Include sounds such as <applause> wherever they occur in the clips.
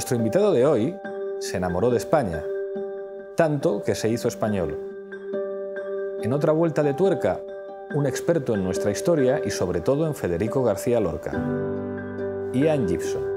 Nuestro invitado de hoy se enamoró de España, tanto que se hizo español. En otra vuelta de tuerca, un experto en nuestra historia y sobre todo en Federico García Lorca. Ian Gibson.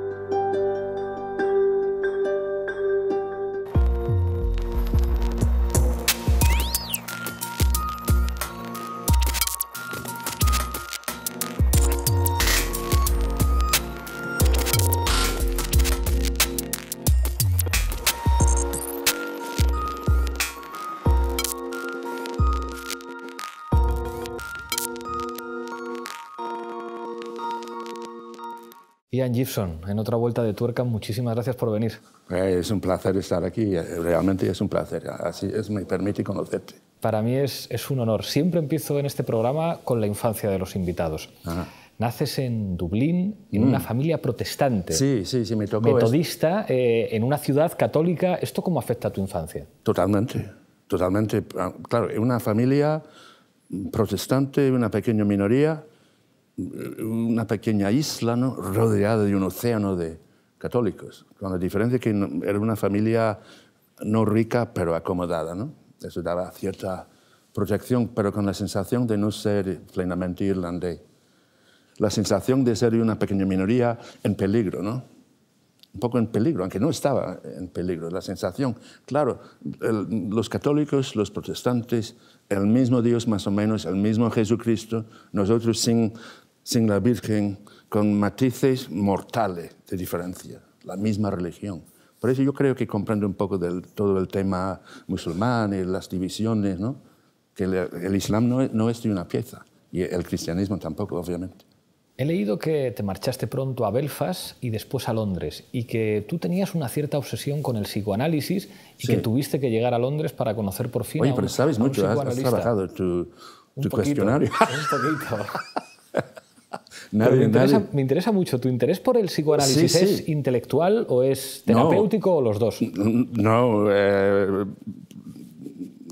Gibson, en otra vuelta de tuerca, muchísimas gracias por venir. Eh, es un placer estar aquí, eh, realmente es un placer, así es, me permite conocerte. Para mí es, es un honor. Siempre empiezo en este programa con la infancia de los invitados. Naces en Dublín, en una mm. familia protestante. Sí, sí, sí, me tocó. Metodista, eh, en una ciudad católica. ¿Esto cómo afecta a tu infancia? Totalmente, totalmente. Ah, claro, en una familia protestante, una pequeña minoría, una pequeña isla ¿no? rodeada de un océano de católicos, con la diferencia que era una familia no rica, pero acomodada. ¿no? Eso daba cierta protección, pero con la sensación de no ser plenamente irlandés. La sensación de ser una pequeña minoría en peligro, ¿no? Un poco en peligro, aunque no estaba en peligro. La sensación, claro, los católicos, los protestantes, el mismo Dios más o menos, el mismo Jesucristo, nosotros sin sin la Virgen, con matices mortales de diferencia, la misma religión. Por eso yo creo que comprendo un poco del, todo el tema musulmán y las divisiones, ¿no? que el, Islam no no es de una pieza y el cristianismo tampoco, obviamente. He leído que te marchaste pronto a Belfast y después a Londres y que tú tenías una cierta obsesión con el psicoanálisis y que tuviste que llegar a Londres para conocer por fin Oye, a un, pero sabes mucho, has, trabajado tu, tu cuestionario. Un poquito. <laughs> <laughs> me, interesa, mucho. ¿Tu interés por el psicoanálisis es intelectual o es terapéutico o los dos? No, eh,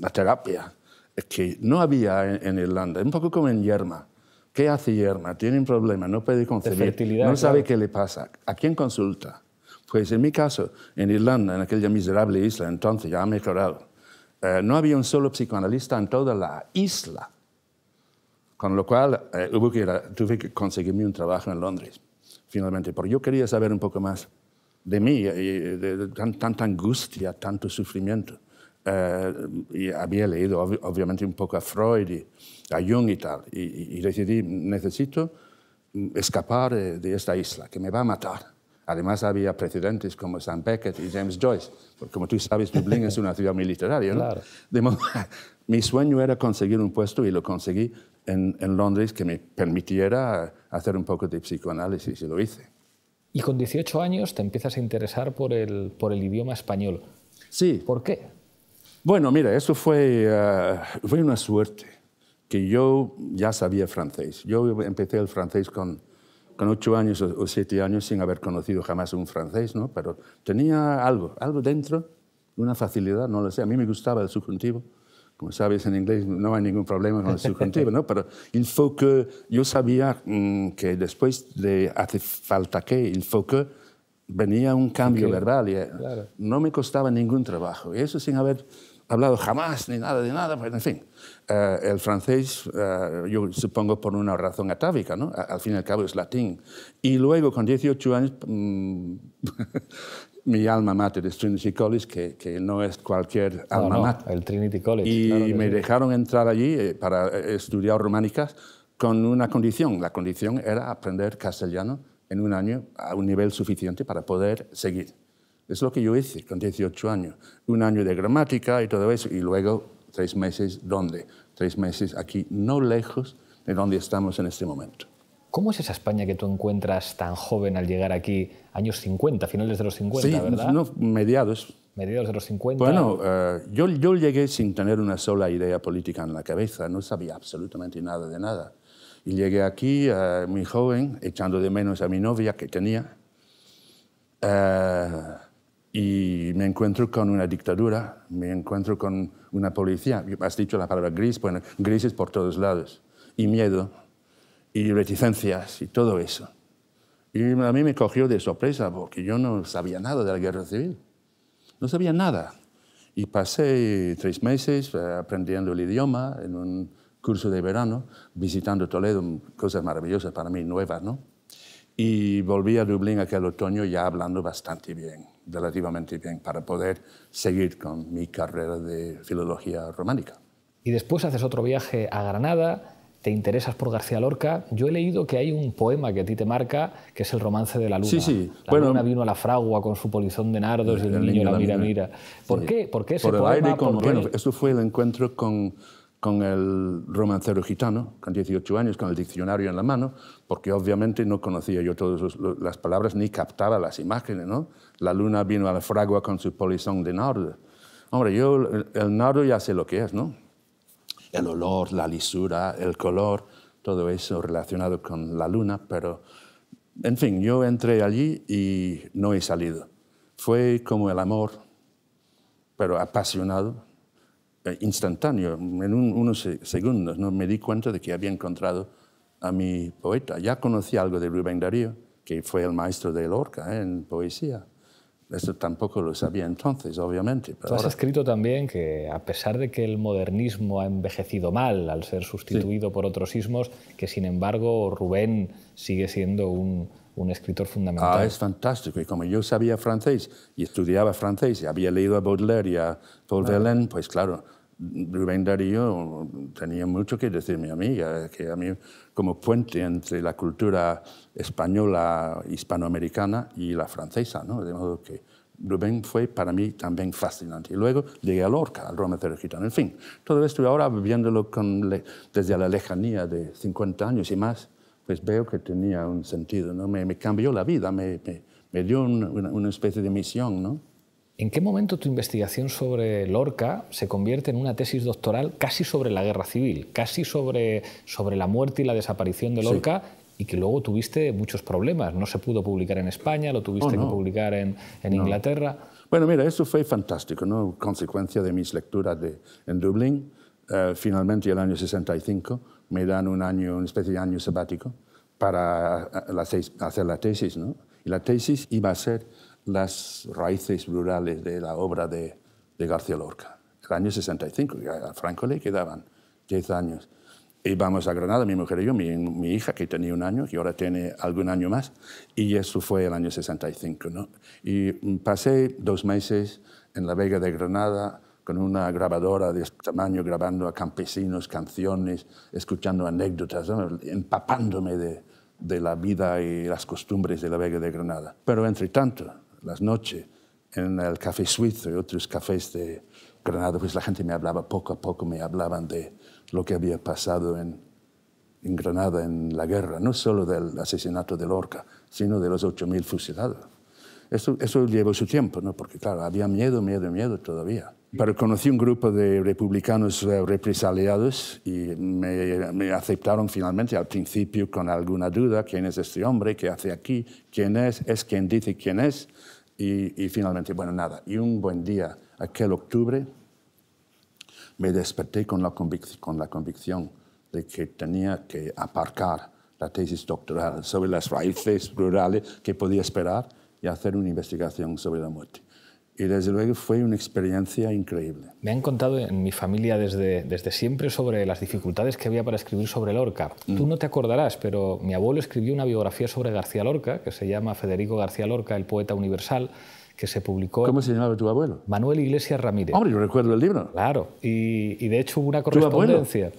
la terapia. Es que no había en, Irlanda, un poco como en Yerma. ¿Qué hace Yerma? Tiene un problema, no puede concebir, no sabe qué le pasa. ¿A quién consulta? Pues en mi caso, en Irlanda, en aquella miserable isla, entonces ya ha mejorado, eh, no había un solo psicoanalista en toda la isla. Con lo cual eh, que tuve que conseguirme un trabajo en Londres, finalmente, porque yo quería saber un poco más de mí, y de, tanta angustia, tanto sufrimiento. Eh, y había leído obviamente un poco a Freud y a Jung y tal, y, decidí, necesito escapar de, esta isla, que me va a matar. Además había precedentes como Sam Beckett y James Joyce, porque como tú sabes, Dublín es una ciudad muy literaria. ¿no? Claro. De mi sueño era conseguir un puesto y lo conseguí en, Londres que me permitiera hacer un poco de psicoanálisis y lo hice. Y con 18 años te empiezas a interesar por el, por el idioma español. Sí. ¿Por qué? Bueno, mira, eso fue, eh, fue una suerte, que yo ya sabía francés. Yo empecé el francés con, con 8 años o 7 años sin haber conocido jamás un francés, ¿no? Pero tenía algo, algo dentro, una facilidad, no lo sé. A mí me gustaba el subjuntivo como sabes, en inglés no hay ningún problema con el <laughs> subjuntivo, ¿no? Pero il faut que, yo sabía mm, que después de hace falta que, il faut que, venía un cambio verbal y eh, no me costaba ningún trabajo. Y eso sin haber hablado jamás ni nada de nada, pues, en fin. Eh, el francés, eh, yo supongo por una razón atávica, ¿no? Al fin y al cabo es latín. Y luego, con 18 años, mm, <laughs> mi alma mater es Trinity College, que, que no es cualquier alma mater. El Trinity College. Y me dejaron entrar allí eh, para eh, estudiar románicas con una condición. La condición era aprender castellano en un año a un nivel suficiente para poder seguir. Es lo que yo hice con 18 años. Un año de gramática y todo eso, y luego tres meses, ¿dónde? Tres meses aquí, no lejos de donde estamos en este momento. ¿Cómo es esa España que tú encuentras tan joven al llegar aquí, años 50, finales de los 50, sí, verdad? No, mediados. Mediados de los 50. Bueno, eh, yo, yo llegué sin tener una sola idea política en la cabeza, no sabía absolutamente nada de nada. Y llegué aquí uh, muy joven, echando de menos a mi novia que tenía, uh, y me encuentro con una dictadura, me encuentro con una policía. Has dicho la palabra gris, bueno, grises por todos lados, y miedo y reticencias y todo eso. Y a mí me cogió de sorpresa porque yo no sabía nada de la guerra civil. No sabía nada. Y pasé tres meses eh, aprendiendo el idioma en un curso de verano, visitando Toledo, cosas maravillosas para mí, nuevas, ¿no? Y volví a Dublín aquel otoño ya hablando bastante bien, relativamente bien, para poder seguir con mi carrera de filología románica. Y después haces otro viaje a Granada, te interesas por García Lorca. Yo he leído que hay un poema que a ti te marca, que es el romance de la luna. Sí, sí. La luna vino a la fragua con su polizón de nardos y el, niño, la mira, mira. ¿Por qué? ¿Por qué ese por el Aire con, bueno, esto fue el encuentro con, con el romancero gitano, con 18 años, con el diccionario en la mano, porque obviamente no conocía yo todas las palabras ni captaba las imágenes, ¿no? La luna vino a la fragua con su polizón de nardo. Hombre, yo el, el nardo ya sé lo que es, ¿no? El olor, la lisura, el color, todo eso relacionado con la luna, pero en fin, yo entré allí y no he salido. Fue como el amor, pero apasionado, eh, instantáneo. En unos segundos ¿no? me di cuenta de que había encontrado a mi poeta. Ya conocía algo de Rubén Darío, que fue el maestro de Lorca ¿eh? en poesía. Eso tampoco lo sabía entonces, obviamente. Pero Tú has escrito también que, a pesar de que el modernismo ha envejecido mal al ser sustituido por otros ismos, que sin embargo Rubén sigue siendo un, un escritor fundamental. Ah, es fantástico. Y como yo sabía francés y estudiaba francés y había leído a Baudelaire y a Paul Verlaine, pues claro, Rubén Darío tenía mucho que decirme a mí, que a mí como puente entre la cultura española, hispanoamericana y la francesa, ¿no? de modo que Rubén fue para mí también fascinante. Y luego llegué a Lorca, al romancero gitano. En fin, todo esto ahora viéndolo con desde la lejanía de 50 años y más, pues veo que tenía un sentido, ¿no? me, cambió la vida, me, me, dio una, una especie de misión. ¿no? ¿En qué momento tu investigación sobre Lorca se convierte en una tesis doctoral casi sobre la guerra civil, casi sobre, sobre la muerte y la desaparición de Lorca? Y que luego tuviste muchos problemas. No se pudo publicar en España, lo tuviste oh, que publicar en, en Inglaterra. Bueno, mira, eso fue fantástico, ¿no? Consecuencia de mis lecturas de, en Dublín. Uh, finalmente, el año 65, me dan un año, una especie de año sabático para hacer la tesis, ¿no? Y la tesis iba a ser las raíces rurales de la obra de, García Lorca. El año 65, a Franco le quedaban 10 años. Íbamos a Granada, mi mujer y yo, mi, hija, que tenía un año, que ahora tiene algún año más, y eso fue el año 65. ¿no? Y pasé dos meses en la Vega de Granada con una grabadora de este tamaño, grabando a campesinos, canciones, escuchando anécdotas, empapándome de, de la vida y las costumbres de la Vega de Granada. Pero entre tanto, las noches en el Café Suizo y otros cafés de Granada, pues la gente me hablaba poco a poco, me hablaban de lo que había pasado en, en Granada en la guerra, no solo del asesinato de Lorca, sino de los 8.000 fusilados. Eso, eso llevó su tiempo, ¿no? porque claro, había miedo, miedo, miedo todavía. Pero conocí un grupo de republicanos represaliados y me, me, aceptaron finalmente al principio con alguna duda, ¿quién es este hombre? ¿Qué hace aquí? ¿Quién es? ¿Es quien dice quién es? Y, finalmente, bueno, nada. Y un buen día, aquel octubre, me desperté con la, con la convicción de que tenía que aparcar la tesis doctoral sobre las raíces rurales que podía esperar y hacer una investigación sobre la muerte. Y desde luego fue una experiencia increíble. Me han contado en mi familia desde, desde siempre sobre las dificultades que había para escribir sobre Lorca. Mm. Tú no te acordarás, pero mi abuelo escribió una biografía sobre García Lorca, que se llama Federico García Lorca, el poeta universal, que se publicó... ¿Cómo se llamaba tu abuelo? Manuel Iglesias Ramírez. Hombre, yo recuerdo el libro. Claro, y, y de hecho hubo una correspondencia.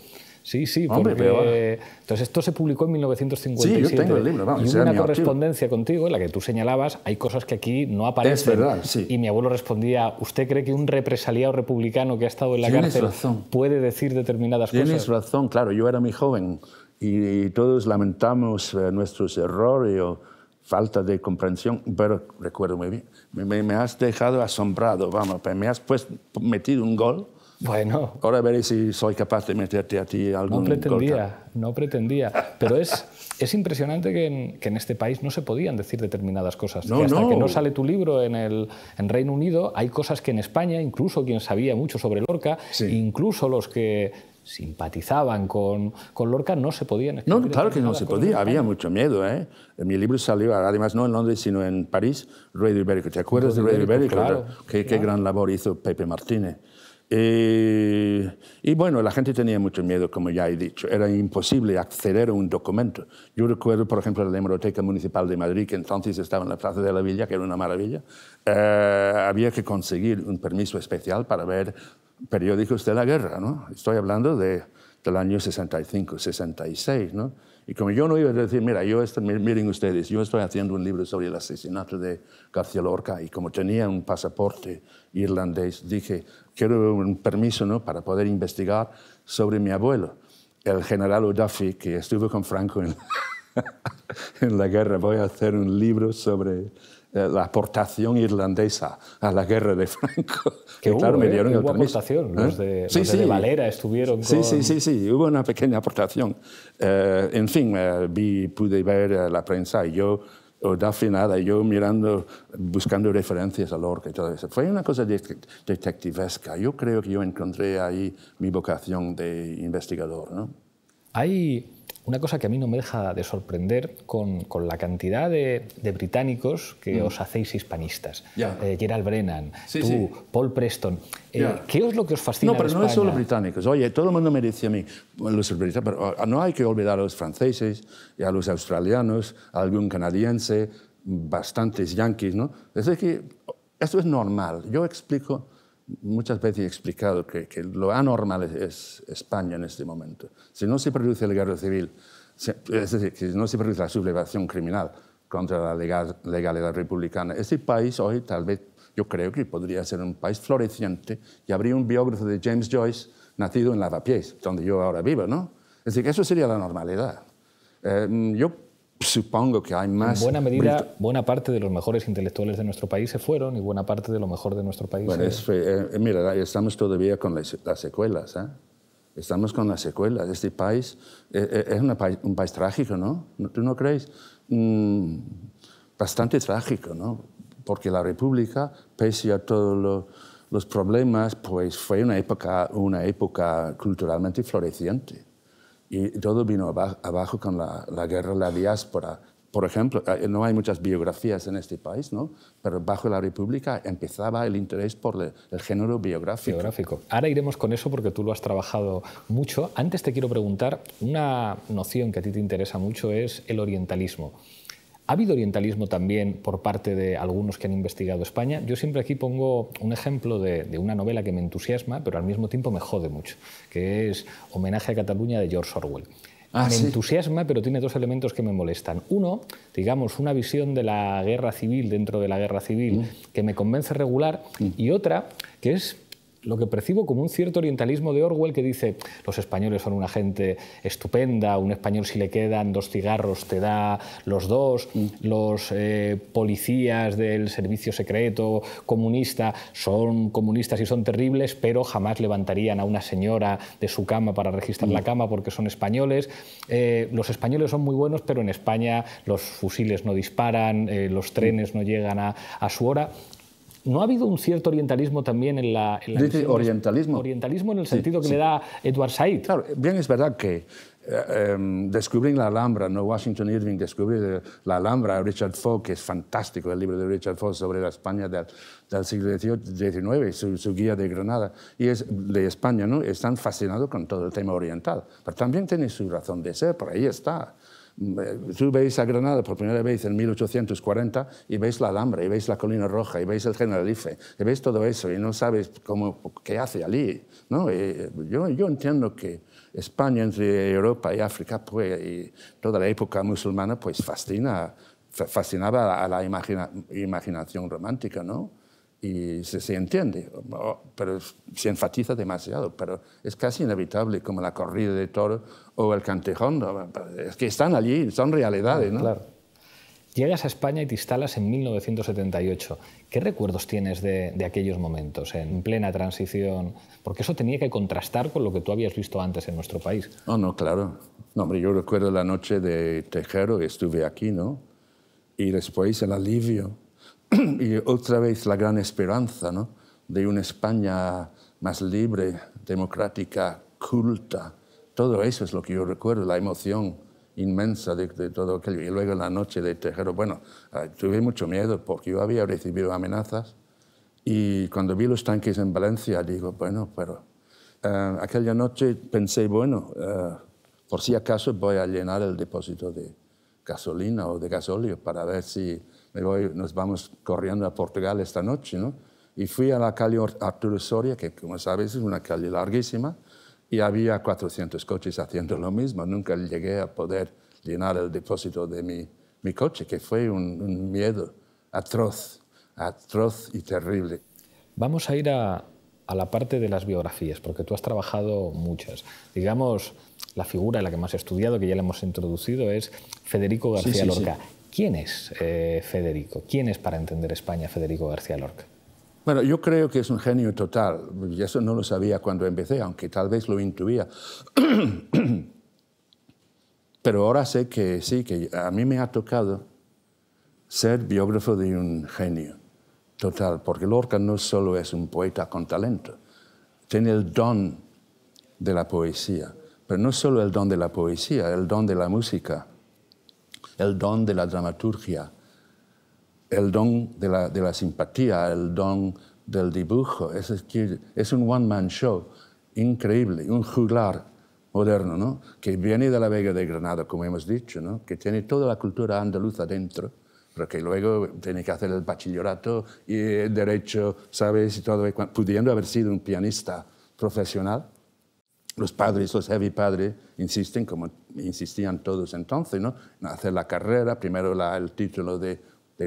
Sí, sí, porque... Entonces esto se publicó en 1957. Sí, yo tengo el libro, vamos, Y hubo una correspondencia contigo en la que tú señalabas, hay cosas que aquí no aparecen. Es verdad, sí. Y mi abuelo respondía, ¿usted cree que un represaliado republicano que ha estado en la cárcel puede decir determinadas cosas? Tienes razón, claro, yo era muy joven y, todos lamentamos eh, nuestros errores o falta de comprensión, pero recuerdo muy bien, me, me has dejado asombrado, vamos, me has pues, metido un gol bueno. Ahora veré si soy capaz de meterte a ti algún No pretendía, no pretendía. Pero es, es impresionante que en, que en, este país no se podían decir determinadas cosas. No, hasta que no sale tu libro en el en Reino Unido, hay cosas que en España, incluso quien sabía mucho sobre Lorca, incluso los que simpatizaban con, con Lorca no se podían No, claro que no se podía, había mucho miedo. ¿eh? Mi libro salió, además no en Londres, sino en París, Rey de Ibérico. ¿Te acuerdas de Rey de Ibérico? Claro, qué, qué gran labor hizo Pepe Martínez. Eh, y bueno, la gente tenía mucho miedo, como ya he dicho. Era imposible acceder a un documento. Yo recuerdo, por ejemplo, la Hemeroteca Municipal de Madrid, que entonces estaba en la Plaza de la Villa, que era una maravilla. Eh, había que conseguir un permiso especial para ver periódicos de la guerra. ¿no? Estoy hablando de, del año 65, 66. ¿no? Y como yo no iba a decir, mira, yo estoy, miren ustedes, yo estoy haciendo un libro sobre el asesinato de García Lorca y como tenía un pasaporte irlandés, dije, quiero un permiso ¿no? para poder investigar sobre mi abuelo, el general O'Duffy, que estuvo con Franco en, <laughs> en la guerra. Voy a hacer un libro sobre la aportación irlandesa a la guerra de Franco. <laughs> Que claro, me ¿eh? dieron el permiso. aportación, los de, sí, sí. de Valera estuvieron con... Sí, sí, sí, sí, hubo una pequeña aportación. Eh, en fin, vi, pude ver la prensa y yo, o Duffy nada, yo mirando, buscando referencias a Lorca y todo eso. Fue una cosa detectivesca. Yo creo que yo encontré ahí mi vocación de investigador. ¿no? Hay una cosa que a mí no me deja de sorprender con, con la cantidad de, de británicos que mm. os hacéis hispanistas. Eh, Gerald Brennan, tú, Paul Preston. Eh, ¿Qué es lo que os fascina No, pero no es solo británicos. Oye, todo el mundo me dice a mí, los británicos, pero ah, no hay que olvidar a los franceses y a los australianos, a algún canadiense, bastantes yanquis, ¿no? Es decir, que esto es normal. Yo explico muchas veces he explicado que, lo anormal es, España en este momento. Si no se produce la guerra civil, es decir, si no se produce la sublevación criminal contra la legalidad republicana, este país hoy tal vez yo creo que podría ser un país floreciente y habría un biógrafo de James Joyce nacido en Lavapiés, donde yo ahora vivo, ¿no? Es decir, que eso sería la normalidad. Eh, yo supongo que hay más... En buena medida, buena parte de los mejores intelectuales de nuestro país se fueron y buena parte de lo mejor de nuestro país... Bueno, eh, mira, estamos todavía con las, secuelas, ¿eh? Estamos con las secuelas. Este país eh, es un país trágico, ¿no? ¿Tú no crees? Mm, bastante trágico, ¿no? Porque la República, pese a todos los problemas, pues fue una época, una época culturalmente floreciente y todo vino abajo con la, la guerra, la diáspora. Por ejemplo, eh, no hay muchas biografías en este país, ¿no? pero bajo la República empezaba el interés por el, género biográfico. biográfico. Ahora iremos con eso porque tú lo has trabajado mucho. Antes te quiero preguntar, una noción que a ti te interesa mucho es el orientalismo. ¿Ha habido orientalismo también por parte de algunos que han investigado España? Yo siempre aquí pongo un ejemplo de, una novela que me entusiasma, pero al mismo tiempo me jode mucho, que es Homenaje a Cataluña de George Orwell. Ah, me entusiasma, pero tiene dos elementos que me molestan. Uno, digamos, una visión de la guerra civil dentro de la guerra civil mm. que me convence regular, mm. y otra, que es lo que percibo como un cierto orientalismo de Orwell que dice los españoles son una gente estupenda, un español si le quedan dos cigarros te da los dos, mm. los eh, policías del servicio secreto comunista son comunistas y son terribles, pero jamás levantarían a una señora de su cama para registrar la mm. cama porque son españoles. Eh, los españoles son muy buenos, pero en España los fusiles no disparan, eh, los trenes no llegan a, a su hora. ¿No ha habido un cierto orientalismo también en la... En Dice orientalismo. Orientalismo en el sentido que le da Edward Said. Claro, bien es verdad que eh, em, descubrir la Alhambra, ¿no? Washington Irving descubrir la Alhambra, Richard Fogg, que es fantástico el libro de Richard Fogg sobre la España del, siglo XIX, su, su, guía de Granada, y es de España, ¿no? Están fascinados con todo el tema oriental, pero también tiene su razón de ser, por ahí está. Tú veis a Granada por primera vez en 1840 y veis la Alhambra, y veis la Colina Roja, y veis el Generalife, y veis todo eso y no sabes cómo, qué hace allí. ¿no? yo, yo entiendo que España entre Europa y África pues, y toda la época musulmana pues fascina, fascinaba a la imaginación romántica. ¿no? Y se, entiende, pero se enfatiza demasiado, pero es casi inevitable como la corrida de toro o el cantejón, es que están allí, son realidades. ¿no? Claro. Llegas a España y te instalas en 1978. ¿Qué recuerdos tienes de, aquellos momentos, en plena transición? Porque eso tenía que contrastar con lo que tú habías visto antes en nuestro país. No, no, claro. No, hombre, yo recuerdo la noche de Tejero, estuve aquí, ¿no? Y después el alivio <clears throat> y otra vez la gran esperanza ¿no? de una España más libre, democrática, culta. Todo eso es lo que yo recuerdo, la emoción inmensa de, todo aquello. Y luego la noche de Tejero, bueno, eh, tuve mucho miedo porque yo había recibido amenazas y cuando vi los tanques en Valencia, digo, bueno, pero eh, aquella noche pensé, bueno, eh, por si acaso voy a llenar el depósito de gasolina o de gasóleo para ver si me voy, nos vamos corriendo a Portugal esta noche, ¿no? Y fui a la calle Arturo Soria, que como sabes es una calle larguísima, y había 400 coches haciendo lo mismo. Nunca llegué a poder llenar el depósito de mi, mi coche, que fue un, un, miedo atroz, atroz y terrible. Vamos a ir a, a, la parte de las biografías, porque tú has trabajado muchas. Digamos, la figura en la que más he estudiado, que ya la hemos introducido, es Federico García sí, sí, Lorca. ¿Quién es eh, Federico? ¿Quién es para entender España Federico García Lorca? Bueno, yo creo que es un genio total. Y eso no lo sabía cuando empecé, aunque tal vez lo intuía. <coughs> Pero ahora sé que sí, que a mí me ha tocado ser biógrafo de un genio total, porque Lorca no solo es un poeta con talento, tiene el don de la poesía, pero no solo el don de la poesía, el don de la música, el don de la dramaturgia, el don de la, de la simpatía, el don del dibujo. Es, decir, es un one-man show increíble, un juglar moderno, ¿no? que viene de la Vega de Granada, como hemos dicho, ¿no? que tiene toda la cultura andaluza dentro, pero que luego tiene que hacer el bachillerato y el derecho, ¿sabes? Y todo, pudiendo haber sido un pianista profesional. Los padres, los heavy padres, insisten, como insistían todos entonces, ¿no? hacer la carrera, primero la, el título de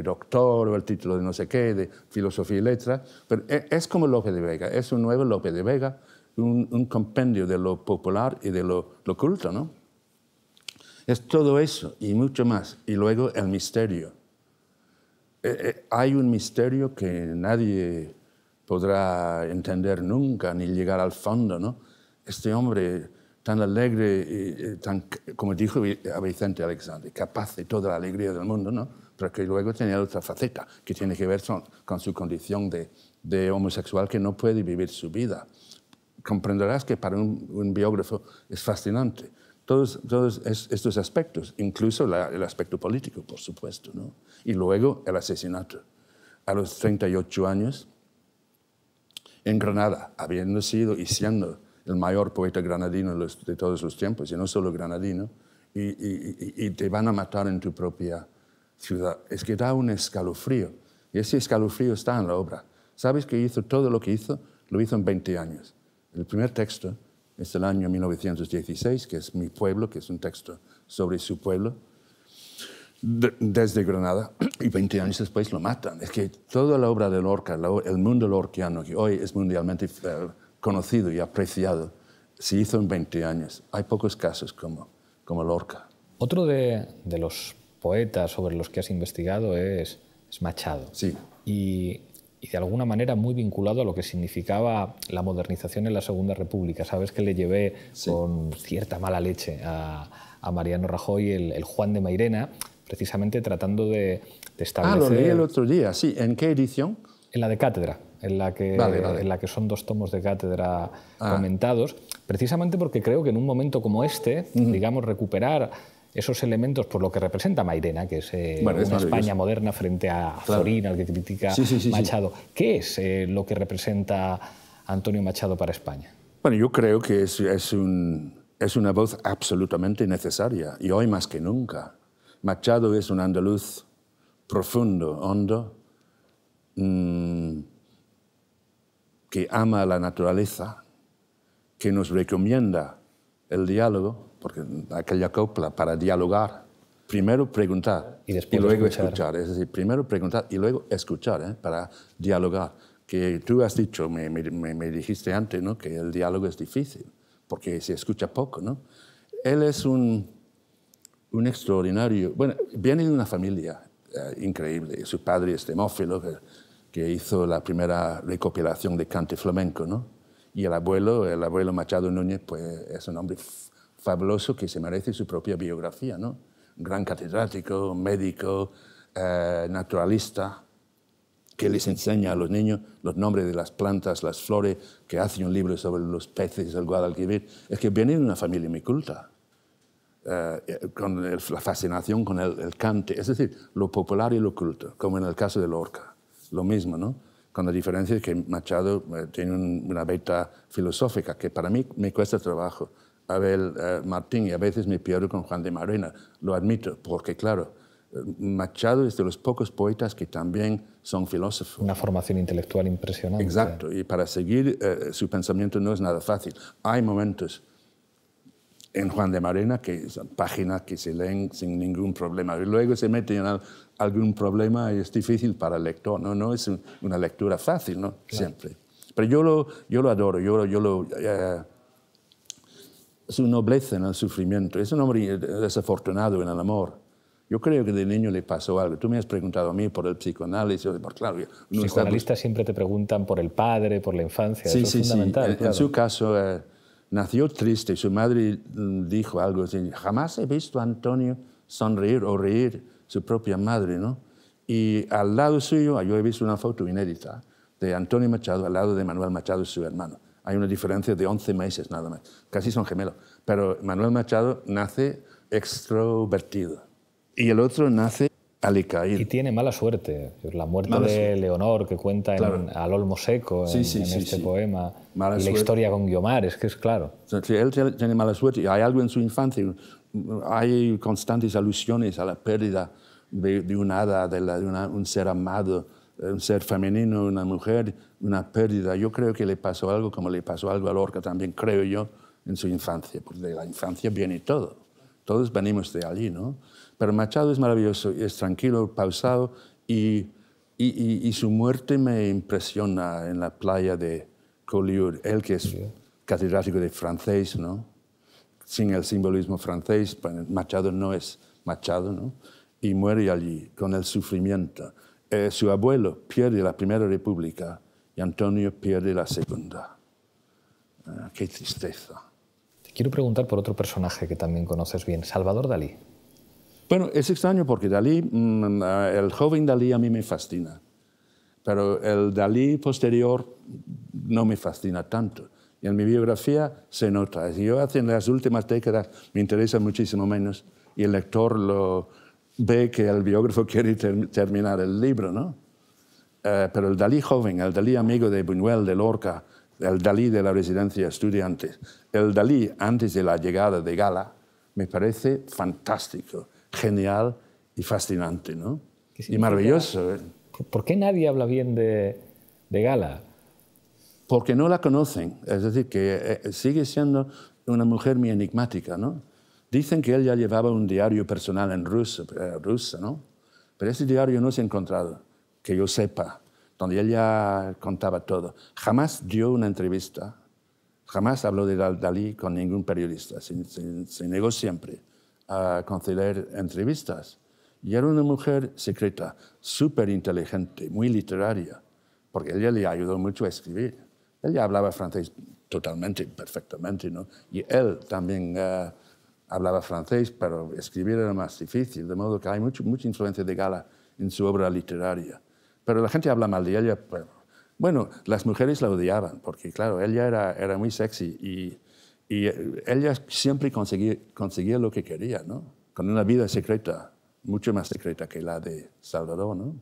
doctor o el título de no sé qué, de filosofía y letras, pero e, es como López de Vega, es un nuevo López de Vega, un, un compendio de lo popular y de lo, lo, culto, ¿no? Es todo eso y mucho más. Y luego el misterio. E, e, hay un misterio que nadie podrá entender nunca ni llegar al fondo, ¿no? Este hombre tan alegre, y, tan, como dijo Vicente Alexander, capaz de toda la alegría del mundo, ¿no? pero que luego tenía otra faceta que tiene que ver con, con su condición de, de, homosexual que no puede vivir su vida. Comprenderás que para un, un biógrafo es fascinante todos, todos estos aspectos, incluso la, el aspecto político, por supuesto, ¿no? y luego el asesinato. A los 38 años, en Granada, habiendo sido y siendo el mayor poeta granadino de todos los tiempos, y no solo granadino, y, te van a matar en tu propia ciudad. Es que da un escalofrío. Y ese escalofrío está en la obra. ¿Sabes que hizo todo lo que hizo? Lo hizo en 20 años. El primer texto es el año 1916, que es Mi pueblo, que es un texto sobre su pueblo, desde Granada, <clears throat> y 20 años después lo matan. Es que toda la obra de Lorca, el mundo lorquiano, que hoy es mundialmente eh, conocido y apreciado, se hizo en 20 años. Hay pocos casos como, como Lorca. Otro de, de los poetas sobre los que has investigado es, es Machado. Sí. Y, y, de alguna manera muy vinculado a lo que significaba la modernización en la Segunda República. Sabes que le llevé sí. con cierta mala leche a, a Mariano Rajoy el, el, Juan de Mairena, precisamente tratando de, de establecer... Ah, lo leí el otro día, sí. ¿En qué edición? En la de Cátedra. En la, que, vale, vale. en la que son dos tomos de cátedra ah. comentados, precisamente porque creo que en un momento como este, uh -huh. digamos, recuperar esos elementos por lo que representa Mairena, que es eh, bueno, una España moderna frente a claro. Zorín, al que critica sí, sí, sí, Machado. ¿Qué es eh, lo que representa Antonio Machado para España? Bueno, yo creo que es, es, un, es una voz absolutamente necesaria, y hoy más que nunca. Machado es un andaluz profundo, hondo, mmm, que ama la naturaleza, que nos recomienda el diálogo, porque aquella copla para dialogar, primero preguntar y, y luego escuchar. escuchar. Es decir, primero preguntar y luego escuchar ¿eh? para dialogar. Que tú has dicho, me, me, me, dijiste antes, ¿no? que el diálogo es difícil, porque se escucha poco. ¿no? Él es un, un extraordinario, bueno, viene de una familia uh, increíble. Su padre es Demófilo, que, hizo la primera recopilación de cante flamenco, ¿no? Y el abuelo, el abuelo Machado Núñez, pues es un hombre fabuloso que se merece su propia biografía, ¿no? Gran catedrático, médico, eh, naturalista, que les enseña a los niños los nombres de las plantas, las flores, que hace un libro sobre los peces del Guadalquivir, es que viene de una familia muy culta, eh, con la fascinación con el, el, cante, es decir, lo popular y lo culto, como en el caso de Lorca, lo mismo, ¿no? Con la diferencia de que Machado eh, tiene una beta filosófica que para mí me cuesta trabajo. Abel eh, Martín y a veces me pierdo con Juan de Marina, lo admito, porque claro, Machado es de los pocos poetas que también son filósofos. Una formación intelectual impresionante. Exacto, y para seguir eh, su pensamiento no es nada fácil. Hay momentos en Juan de Marena que son páginas que se leen sin ningún problema. Y luego se mete en algún problema es difícil para el lector. No, no es una lectura fácil, ¿no? Siempre. Pero yo lo, yo lo adoro, yo, yo lo... Eh, su nobleza en el sufrimiento. Es un hombre desafortunado en el amor yo creo que de niño le pasó algo. Tú me has preguntado a mí por el psicoanálisis, por claro. Los psicoanalistas siempre te preguntan por el padre, por la infancia. Sí, Eso sí, es fundamental, sí. En, su caso, eh, nació triste. Su madre mm, dijo algo así: jamás he visto a Antonio sonreír o reír, su propia madre, ¿no? Y al lado suyo, yo he visto una foto inédita de Antonio Machado al lado de Manuel Machado, su hermano. Hay una diferencia de 11 meses nada más. Casi son gemelos. Pero Manuel Machado nace extrovertido y el otro nace alicaído. Y tiene mala suerte. La muerte de Leonor, que cuenta en, al Olmo Seco, en, este poema, y la historia con Guiomar, es que es claro. él tiene mala suerte y hay algo en su infancia, hay constantes alusiones a la pérdida de, un hada, de, un ser amado, un ser femenino, una mujer, una pérdida. Yo creo que le pasó algo como le pasó algo a Lorca también, creo yo, en su infancia, porque de la infancia viene todo. Todos venimos de allí, ¿no? Pero Machado es maravilloso, es tranquilo, pausado y, y, su muerte me impresiona en la playa de Collioure. Él que es catedrático de francés, ¿no? Sin el simbolismo francés, Machado no es Machado, ¿no? y muere allí con el sufrimiento. Eh, su abuelo pierde la Primera República y Antonio pierde la Segunda. Ah, qué tristeza. Te quiero preguntar por otro personaje que también conoces bien, Salvador Dalí. Bueno, es extraño porque Dalí, mm, el joven Dalí a mí me fascina, pero el Dalí posterior no me fascina tanto. Y en mi biografía se nota. Yo hace en las últimas décadas me interesa muchísimo menos y el lector lo ve que el biógrafo <laughs> quiere terminar el libro, ¿no? Eh, pero el Dalí joven, el Dalí amigo de Buñuel, de Lorca, el Dalí de la residencia estudiantes, el Dalí antes de la llegada de Gala, me parece fantástico genial y fascinante, ¿no? Y maravilloso. ¿eh? ¿Por qué nadie habla bien de, de, Gala? Porque no la conocen. Es decir, que eh, sigue siendo una mujer muy enigmática, ¿no? Dicen que ella llevaba un diario personal en ruso, eh, rusa, ¿no? Pero ese diario no se ha encontrado, que yo sepa, donde ella contaba todo. Jamás dio una entrevista, jamás habló de Dalí con ningún periodista, se negó siempre a conceder entrevistas. Y era una mujer secreta, súper inteligente, muy literaria, porque ella le ayudó mucho a escribir. Ella hablaba francés totalmente, perfectamente, ¿no? Y él también eh, hablaba francés, pero escribir era más difícil, de modo que hay mucho, mucha influencia de Gala en su obra literaria. Pero la gente habla mal de ella. bueno, las mujeres la odiaban, porque claro, ella era, era muy sexy y y ella siempre conseguía, conseguía lo que quería, ¿no? Con una vida secreta, mucho más secreta que la de Salvador, ¿no?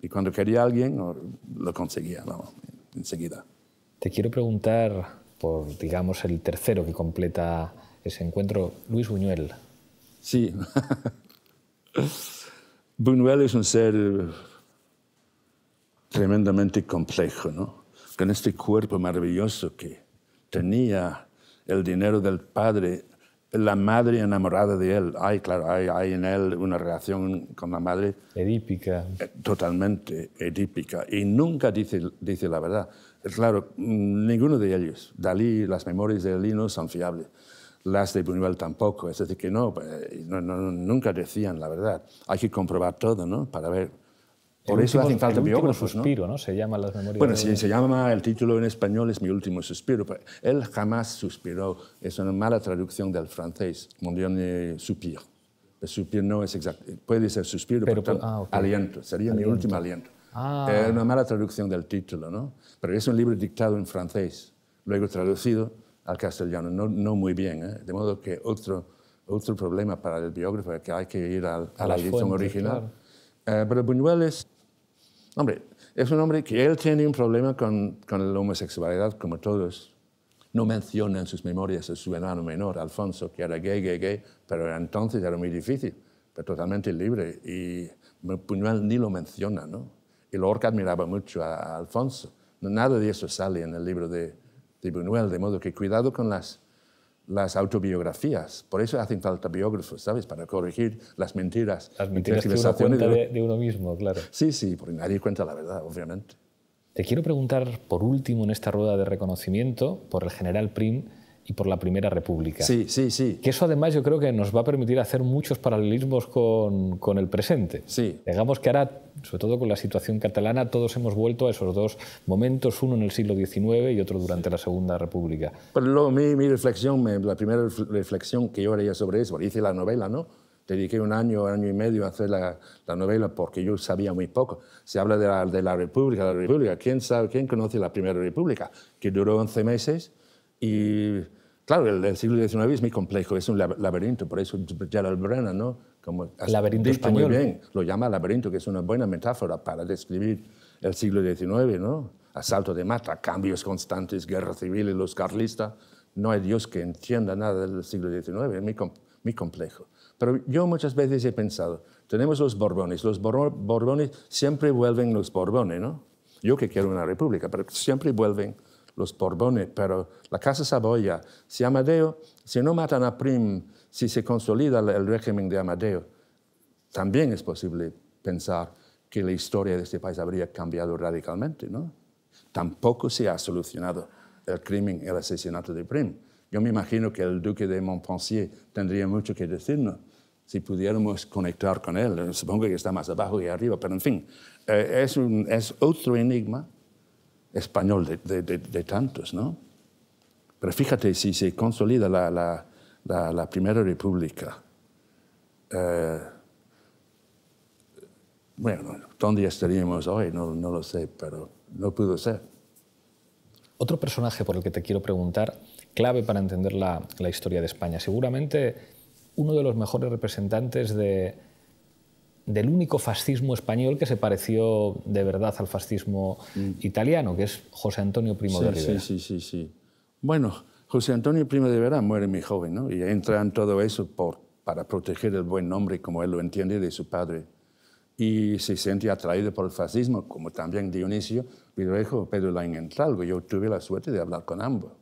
Y cuando quería a alguien, lo conseguía, ¿no? enseguida. Te quiero preguntar por, digamos, el tercero que completa ese encuentro, Luis Buñuel. Sí. <laughs> Buñuel es un ser tremendamente complejo, ¿no? Con este cuerpo maravilloso que tenía el dinero del padre, la madre enamorada de él. Hay, claro, hay, en él una relación con la madre. Edípica. Eh, totalmente edípica. Y nunca dice, dice la verdad. Claro, ninguno de ellos. Dalí, las memorias de Dalí no son fiables. Las de Buñuel tampoco. Es decir, que no, eh, nunca decían la verdad. Hay que comprobar todo, ¿no? Para ver por eso hacen falta biógrafos, suspiro, ¿no? Se llama las memorias. Bueno, si se llama el título en español es Mi último suspiro. Pero él jamás suspiró. Es una mala traducción del francés. Mon dernier soupir. El suspiro no es exacto. Puede ser suspiro, pero, ah, aliento. Sería mi último aliento. Ah. Es una mala traducción del título, ¿no? Pero es un libro dictado en francés, luego traducido al castellano, no, no muy bien, ¿eh? de modo que otro, otro problema para el biógrafo es que hay que ir a, la edición original. Eh, pero Buñuel es, hombre, es un hombre que él tiene un problema con, con la homosexualidad, como todos. No menciona en sus memorias a su hermano menor, Alfonso, que era gay, gay, gay, pero entonces era muy difícil, pero totalmente libre. Y Buñuel ni lo menciona, ¿no? Y Lorca admiraba mucho a, Alfonso. Nada de eso sale en el libro de, de Buñuel, de modo que cuidado con las, las autobiografías. Por eso hacen falta biógrafos, ¿sabes? Para corregir las mentiras. Las mentiras que uno cuenta de, de, uno mismo, claro. Sí, sí, porque nadie cuenta la verdad, obviamente. Te quiero preguntar, por último, en esta rueda de reconocimiento, por el general Prim, y por la Primera República. Sí, sí, sí. Que eso además yo creo que nos va a permitir hacer muchos paralelismos con, con, el presente. Sí. Digamos que ahora, sobre todo con la situación catalana, todos hemos vuelto a esos dos momentos, uno en el siglo XIX y otro durante la Segunda República. Pero luego mi, mi reflexión, la primera reflexión que yo haría sobre eso, hice la novela, ¿no? Dediqué un año, año y medio a hacer la, la, novela porque yo sabía muy poco. Se habla de la, de la República, la República. ¿Quién, sabe, ¿Quién conoce la Primera República? Que duró 11 meses y Claro, el, siglo XIX es muy complejo, es un laberinto, por eso Gerald Brenner, ¿no? Como laberinto español. Muy bien, lo llama laberinto, que es una buena metáfora para describir el siglo XIX, ¿no? Asalto de mata, cambios constantes, guerra civil y los carlistas. No hay Dios que entienda nada del siglo XIX, es muy, muy complejo. Pero yo muchas veces he pensado, tenemos los Borbones, los Borbones siempre vuelven los Borbones, ¿no? Yo que quiero una república, pero siempre vuelven los Borbones, pero la Casa Saboya, si Amadeo, si no matan a Prim, si se consolida el régimen de Amadeo, también es posible pensar que la historia de este país habría cambiado radicalmente, ¿no? Tampoco se ha solucionado el crimen, el asesinato de Prim. Yo me imagino que el duque de Montpensier tendría mucho que decirnos si pudiéramos conectar con él. Supongo que está más abajo y arriba, pero en fin, eh, es, otro enigma español de, tantos, ¿no? Pero fíjate, si se consolida la, la, Primera República, eh, bueno, ¿dónde estaríamos hoy? No, no, lo sé, pero no pudo ser. Otro personaje por el que te quiero preguntar, clave para entender la, la historia de España, seguramente uno de los mejores representantes de, del único fascismo español que se pareció de verdad al fascismo mm. italiano, que es José Antonio Primo de Rivera. Sí, sí, sí, sí. Bueno, José Antonio Primo de Rivera muere muy joven, ¿no? Y entra en todo eso por, para proteger el buen nombre, como él lo entiende, de su padre. Y se siente atraído por el fascismo, como también Dionisio Vidruejo Pedro Lainentralgo. Yo tuve la suerte de hablar con ambos.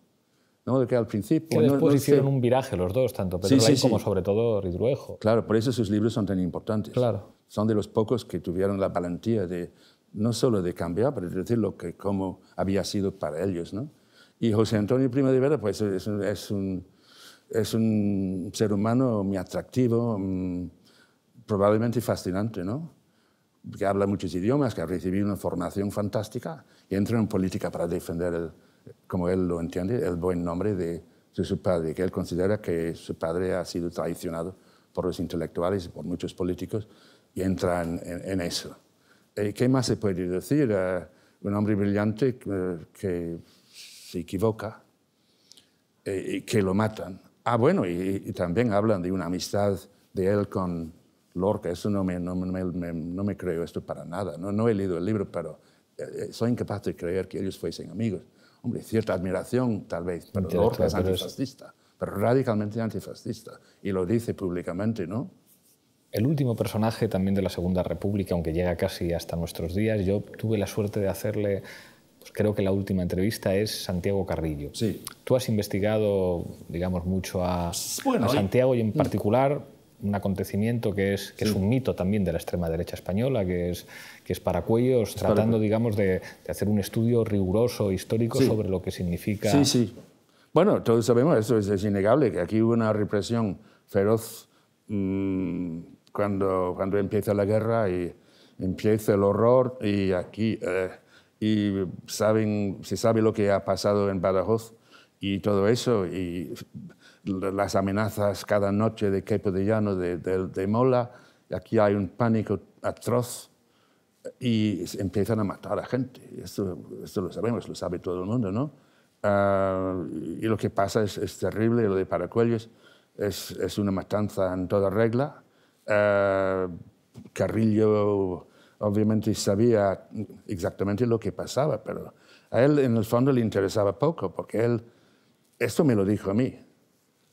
¿No? De que al principio... Que después hicieron un viraje los dos, tanto Pedro sí, como sobre todo Ridruejo. Claro, por eso sus libros son tan importantes. Claro son de los pocos que tuvieron la valentía de no solo de cambiar, pero de decir lo que cómo había sido para ellos. ¿no? Y José Antonio Primo de Vera pues, es, un, es, un, es un ser humano muy atractivo, mm, probablemente fascinante, ¿no? que habla muchos idiomas, que ha recibido una formación fantástica y entra en política para defender, el, como él lo entiende, el buen nombre de, de su padre, que él considera que su padre ha sido traicionado por los intelectuales y por muchos políticos y entra en, eso. ¿Y qué más se puede decir? Eh, un hombre brillante que se equivoca eh, y que lo matan. Ah, bueno, y, también hablan de una amistad de él con Lorca. Eso no me, no me, no me creo esto para nada. No, no, he leído el libro, pero eh, soy incapaz de creer que ellos fuesen amigos. Hombre, cierta admiración tal vez, pero Lorca es antifascista, pero radicalmente antifascista. Y lo dice públicamente, ¿no? El último personaje también de la Segunda República, aunque llega casi hasta nuestros días, yo tuve la suerte de hacerle, pues creo que la última entrevista es Santiago Carrillo. Sí. Tú has investigado, digamos, mucho a, Santiago y en particular un acontecimiento que es, que es un mito también de la extrema derecha española, que es, que es Paracuellos, tratando, digamos, de, hacer un estudio riguroso, histórico, sobre lo que significa... Sí, sí. Bueno, todos sabemos, eso es, innegable, que aquí hubo una represión feroz mmm, cuando, cuando empieza la guerra y empieza el horror y aquí eh, y saben, se sabe lo que ha pasado en Badajoz y todo eso y las amenazas cada noche de Quepo de Llano, de, de, Mola, aquí hay un pánico atroz y empiezan a matar a gente. Esto, esto lo sabemos, lo sabe todo el mundo, ¿no? Ah, y lo que pasa es, es, terrible, lo de Paracuellos es, es una matanza en toda regla. Uh, Carrillo obviamente sabía exactamente lo que pasaba, pero a él en el fondo le interesaba poco, porque él, esto me lo dijo a mí.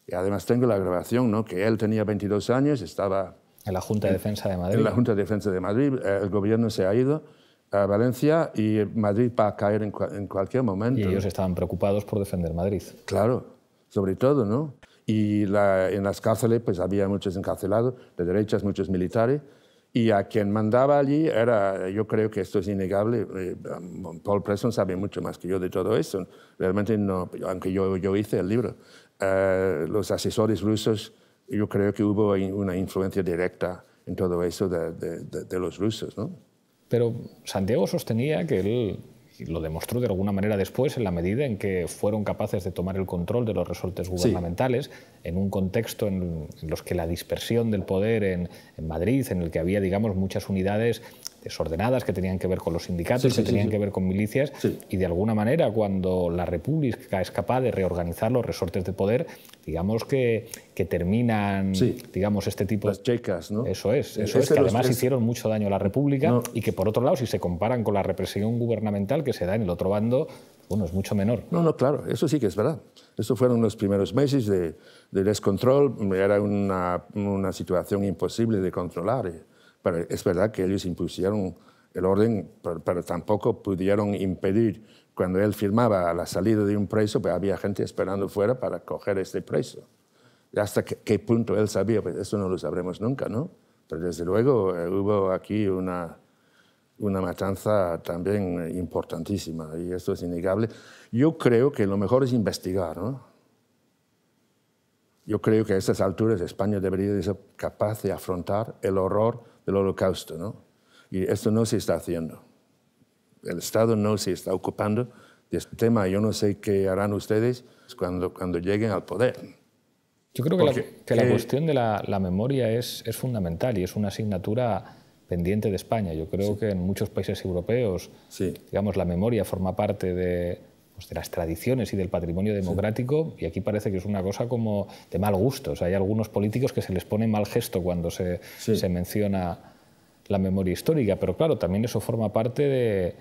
Y además tengo la grabación, ¿no? que él tenía 22 años, estaba... En la Junta de Defensa de Madrid. En la Junta de Defensa de Madrid. Eh, el gobierno se ha ido a Valencia y Madrid va a caer en, en cualquier momento. Y ellos estaban preocupados por defender Madrid. Claro, sobre todo, ¿no? Y la, en las cárceles pues había muchos encarcelados, de derechas, muchos militares, y a quien mandaba allí era, yo creo que esto es innegable, eh, Paul Preston sabe mucho más que yo de todo eso, realmente no, aunque yo, yo hice el libro. Eh, los asesores rusos, yo creo que hubo una influencia directa en todo eso de, de, de los rusos, ¿no? Pero Santiago sostenía que él lo demostró de alguna manera después en la medida en que fueron capaces de tomar el control de los resortes gubernamentales en un contexto en, los que la dispersión del poder en, en, Madrid, en el que había digamos muchas unidades desordenadas que tenían que ver con los sindicatos, que tenían que ver con milicias, y de alguna manera cuando la República es capaz de reorganizar los resortes de poder, digamos que, que terminan, digamos, este tipo... Las checas, ¿no? Eso es, eso es, que además hicieron mucho daño a la República y que por otro lado, si se comparan con la represión gubernamental que se da en el otro bando, bueno, es mucho menor. No, no, claro, eso sí que es verdad. Eso fueron los primeros meses de, de descontrol, era una, una situación imposible de controlar. Es verdad que ellos impusieron el orden, pero, tampoco pudieron impedir. Cuando él firmaba la salida de un preso, pues había gente esperando fuera para coger este preso. Y hasta qué, punto él sabía, pues eso no lo sabremos nunca, ¿no? Pero desde luego eh, hubo aquí una, una matanza también importantísima y esto es innegable. Yo creo que lo mejor es investigar, ¿no? Yo creo que a estas alturas España debería ser capaz de afrontar el horror del holocausto, ¿no? Y esto no se está haciendo. El Estado no se está ocupando de este tema. Yo no sé qué harán ustedes cuando, cuando lleguen al poder. Yo creo que, la, que la, cuestión de la, la, memoria es, es fundamental y es una asignatura pendiente de España. Yo creo que en muchos países europeos, sí. digamos, la memoria forma parte de, pues, de las tradiciones y del patrimonio democrático y aquí parece que es una cosa como de mal gusto. O sea, hay algunos políticos que se les pone mal gesto cuando se, se menciona la memoria histórica, pero claro, también eso forma parte de,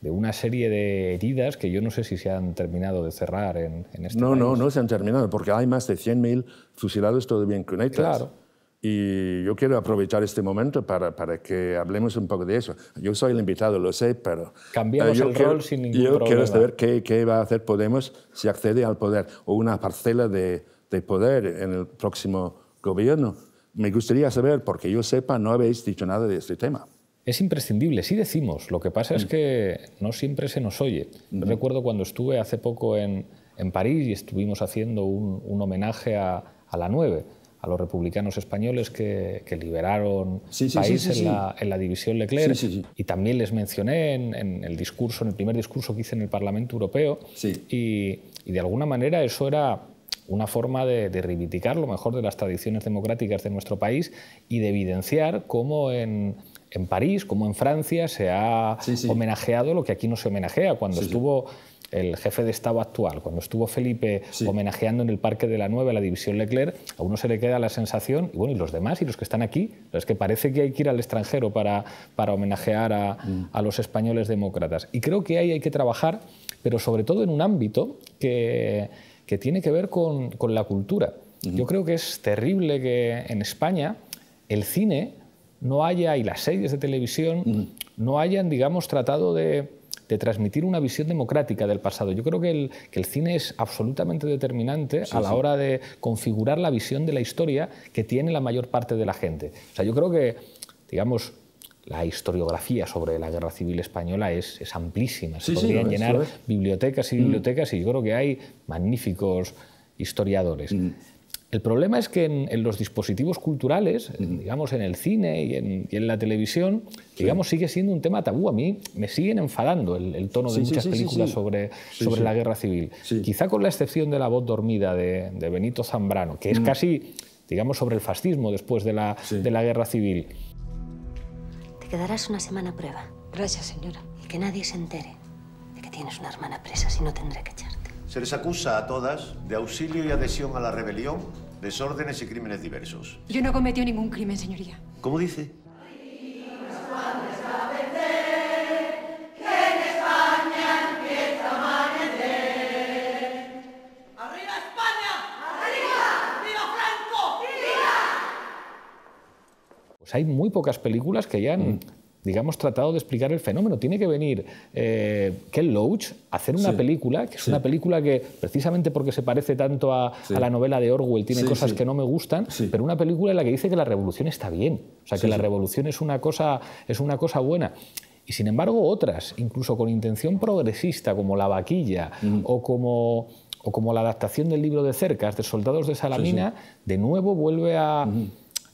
de, una serie de heridas que yo no sé si se han terminado de cerrar en, en este no, país. No, no se han terminado, porque hay más de 100.000 fusilados todavía en cunetas. Claro. Y yo quiero aprovechar este momento para, para, que hablemos un poco de eso. Yo soy el invitado, lo sé, pero... Cambiamos yo el quiero, rol sin ningún yo problema. quiero saber qué, qué, va a hacer Podemos si accede al poder o una parcela de, de, poder en el próximo gobierno. Me gustaría saber, porque yo sepa, no habéis dicho nada de este tema. Es imprescindible, sí decimos. Lo que pasa mm. es que no siempre se nos oye. Mm. Recuerdo cuando estuve hace poco en, en París y estuvimos haciendo un, un homenaje a, a la 9 a los republicanos españoles que, que liberaron sí, sí, país sí, en, la, en, la, división Leclerc. Y también les mencioné en, en, el discurso, en el primer discurso que hice en el Parlamento Europeo. Y, y, de alguna manera eso era una forma de, de, reivindicar lo mejor de las tradiciones democráticas de nuestro país y de evidenciar cómo en, en París, como en Francia, se ha homenajeado lo que aquí no se homenajea. Cuando estuvo el jefe de Estado actual, cuando estuvo Felipe sí. homenajeando en el Parque de la Nueva la división Leclerc, a uno se le queda la sensación, y bueno, y los demás, y los que están aquí, es que parece que hay que ir al extranjero para, para homenajear a, mm. a los españoles demócratas. Y creo que ahí hay que trabajar, pero sobre todo en un ámbito que, que tiene que ver con, con la cultura. Mm. Yo creo que es terrible que en España el cine no haya, y las series de televisión, mm. no hayan, digamos, tratado de de transmitir una visión democrática del pasado. Yo creo que el, que el cine es absolutamente determinante sí, a la sí. hora de configurar la visión de la historia que tiene la mayor parte de la gente. O sea, yo creo que, digamos, la historiografía sobre la guerra civil española es, es amplísima. Se sí, podrían sí, llenar es. bibliotecas y bibliotecas mm. y yo creo que hay magníficos historiadores. Mm. El problema es que en, en los dispositivos culturales, mm. digamos en el cine y en, y en la televisión, sí. digamos sigue siendo un tema tabú. A mí me siguen enfadando el, el tono de sí, muchas sí, películas sobre, sobre la guerra civil. Quizá con la excepción de La voz dormida de, de Benito Zambrano, que es mm. casi, digamos, sobre el fascismo después de la, de la guerra civil. quedarás una semana a prueba. Gracias, señora. Y que nadie se entere de que tienes una hermana presa, si no tendré que echarte. Se les acusa a todas de auxilio y adhesión a la rebelión, desórdenes y crímenes diversos. Yo no cometió ningún crimen, señoría. ¿Cómo dice? Pues hay muy pocas películas que hayan, mm. Digamos, tratado de explicar el fenómeno. Tiene que venir eh, Ken Loach a hacer una película, que es una película que, precisamente porque se parece tanto a, la novela de Orwell, tiene cosas que no me gustan, pero una película en la que dice que la revolución está bien, o sea, que la revolución es una, cosa, es una cosa buena. Y sin embargo, otras, incluso con intención progresista, como La Vaquilla mm. o como o como la adaptación del libro de Cercas de Soldados de Salamina, de nuevo vuelve a,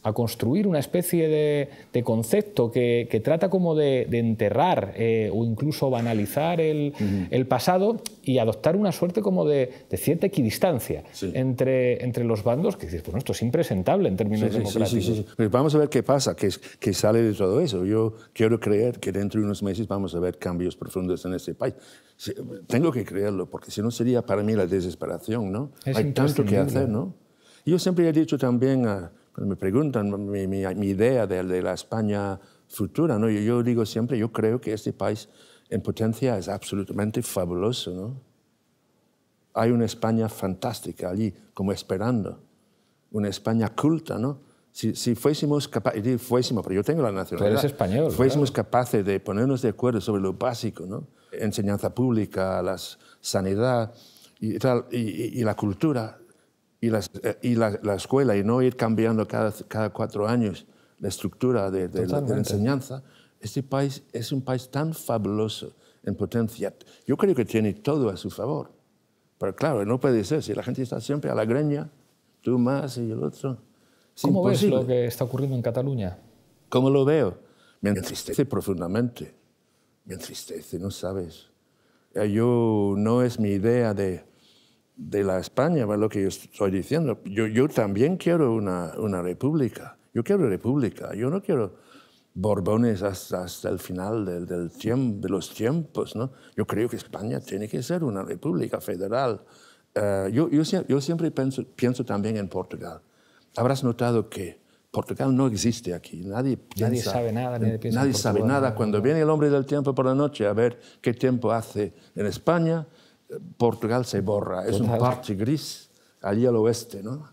a construir una especie de, concepto que, trata como de, enterrar eh, o incluso banalizar el, pasado y adoptar una suerte como de, cierta equidistancia entre, entre los bandos, que dices, bueno, esto es impresentable en términos democráticos. Pues vamos a ver qué pasa, qué, qué sale de todo eso. Yo quiero creer que dentro de unos meses vamos a ver cambios profundos en este país. Tengo que creerlo, porque si no sería para mí la desesperación, ¿no? Hay tanto que hacer, ¿no? Yo siempre he dicho también a cuando me preguntan mi, mi, idea de, de, la España futura, ¿no? yo, yo, digo siempre, yo creo que este país en potencia es absolutamente fabuloso. ¿no? Hay una España fantástica allí, como esperando, una España culta, ¿no? Si, si fuésemos capaces, fuésemos, pero yo tengo la nacionalidad, eres español, fuésemos capaces de ponernos de acuerdo sobre lo básico, ¿no? enseñanza pública, la sanidad y, tal, y, y la cultura, y, eh, y la, la, escuela y no ir cambiando cada, cada cuatro años la estructura de, de, la, enseñanza, este país es un país tan fabuloso en potencia. Yo creo que tiene todo a su favor. Pero claro, no puede ser. Si la gente está siempre a la greña, tú más y el otro. ¿Cómo ves lo que está ocurriendo en Cataluña? ¿Cómo lo veo? Me entristece profundamente. Me entristece, no sabes. Yo no es mi idea de de la España, es lo que yo estoy diciendo. Yo, yo también quiero una, una, república. Yo quiero república. Yo no quiero Borbones hasta, hasta el final del, del tiempo, de los tiempos. ¿no? Yo creo que España tiene que ser una república federal. Uh, yo, yo, yo, siempre pienso, pienso, también en Portugal. Habrás notado que Portugal no existe aquí. Nadie, nadie sabe nada. Nadie, nadie sabe nada. Cuando viene el hombre del tiempo por la noche a ver qué tiempo hace en España, Portugal se borra, es un parche gris allí al oeste. ¿no?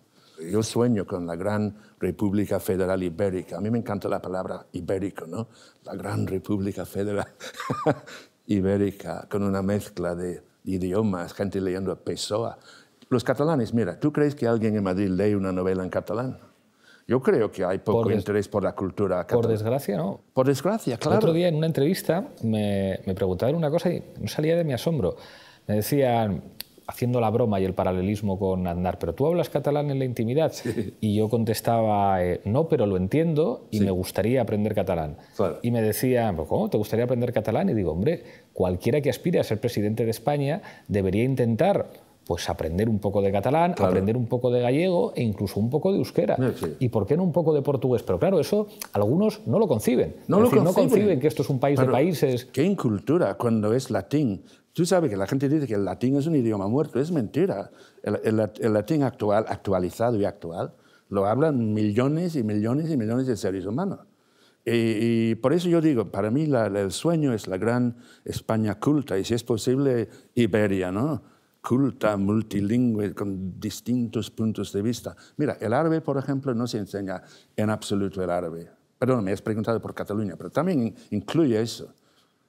Yo sueño con la gran República Federal Ibérica. A mí me encanta la palabra ibérico, ¿no? La gran República Federal <laughs> Ibérica, con una mezcla de idiomas, gente leyendo Pessoa. Los catalanes, mira, ¿tú crees que alguien en Madrid lee una novela en catalán? Yo creo que hay poco interés por la cultura catalana. Por desgracia, no. Por desgracia, claro. El otro día en una entrevista me, me preguntaban una cosa y no salía de mi asombro. Me decían, haciendo la broma y el paralelismo con Andar, pero tú hablas catalán en la intimidad. Y yo contestaba, eh, no, pero lo entiendo y me gustaría aprender catalán. Y me decían, ¿cómo? ¿Te gustaría aprender catalán? Y digo, hombre, cualquiera que aspire a ser presidente de España debería intentar pues aprender un poco de catalán, aprender un poco de gallego e incluso un poco de euskera. ¿Y por qué no un poco de portugués? Pero claro, eso algunos no lo conciben. No, lo conciben. no conciben que esto es un país de países. ¿Qué incultura cuando es latín? Tú sabes que la gente dice que el latín es un idioma muerto. Es mentira. El, latín actual, actualizado y actual, lo hablan millones y millones y millones de seres humanos. Y, por eso yo digo, para mí el sueño es la gran España culta y si es posible Iberia, ¿no? Culta, multilingüe, con distintos puntos de vista. Mira, el árabe, por ejemplo, no se enseña en absoluto el árabe. Perdón, me has preguntado por Cataluña, pero también incluye eso.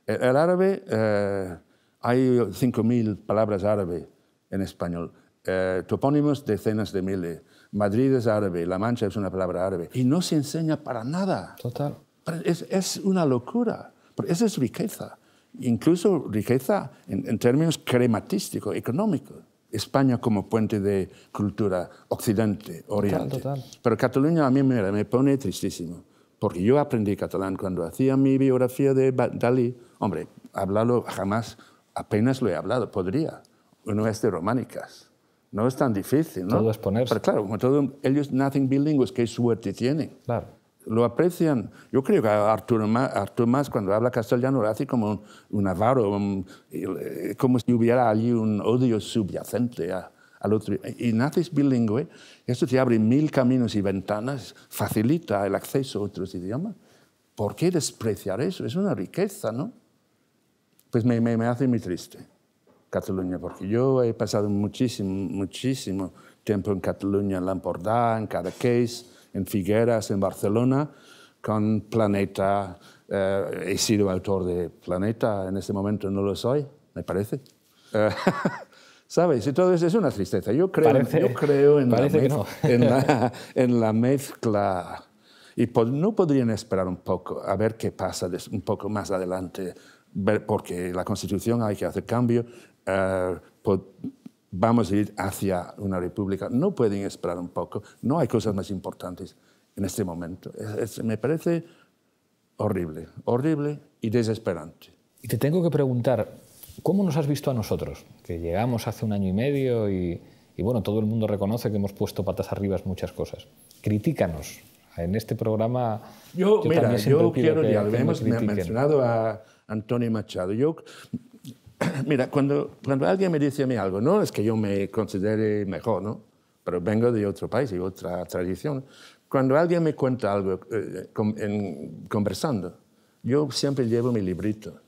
El, árabe... Eh, hay 5.000 palabras árabe en español, eh, topónimos decenas de miles. Madrid es árabe, La Mancha es una palabra árabe. Y no se enseña para nada. Total. Es, es una locura. Esa es riqueza. Incluso riqueza en, términos crematísticos, económicos. España como puente de cultura occidente, oriente. Total, total. Pero Cataluña a mí me, me pone tristísimo. Porque yo aprendí catalán cuando hacía mi biografía de Dalí. Hombre, hablarlo jamás apenas lo he hablado, podría. Uno es de románicas. No es tan difícil, ¿no? Todo es ponerse. Pero claro, como todo, ellos nacen bilingües, qué suerte tienen. Claro. Lo aprecian. Yo creo que Arturo Más, cuando habla castellano lo hace como un, avaro, eh, como si hubiera allí un odio subyacente al otro. Y naces bilingüe, esto te abre mil caminos y ventanas, facilita el acceso a otros idiomas. ¿Por qué despreciar eso? Es una riqueza, ¿no? Pues me, me, me hace muy triste Cataluña, porque yo he pasado muchísimo, muchísimo tiempo en Cataluña, en Lampordà, en Cadaqués, en Figueras, en Barcelona, con Planeta. Eh, he sido autor de Planeta, en este momento no lo soy, me parece. Eh, <laughs> ¿Sabes? Y todo eso es una tristeza. Yo creo, yo creo en, la <laughs> <laughs> en, la, mezcla. Y no podrían esperar un poco a ver qué pasa un poco más adelante, porque la Constitución hay que hacer cambio. Eh, vamos a ir hacia una república. No pueden esperar un poco. No hay cosas más importantes en este momento. me parece horrible, horrible y desesperante. Y te tengo que preguntar, ¿cómo nos has visto a nosotros? Que llegamos hace un año y medio y, bueno, todo el mundo reconoce que hemos puesto patas arriba muchas cosas. Critícanos. En este programa... Yo, mira, yo quiero, que, ya hemos mencionado a Antonio Machado. Yo <clears throat> Mira, cuando, cuando alguien me dice a mí algo, no es que yo me considere mejor, ¿no? Pero vengo de otro país y otra tradición. Cuando alguien me cuenta algo eh, en, conversando, yo siempre llevo mi librito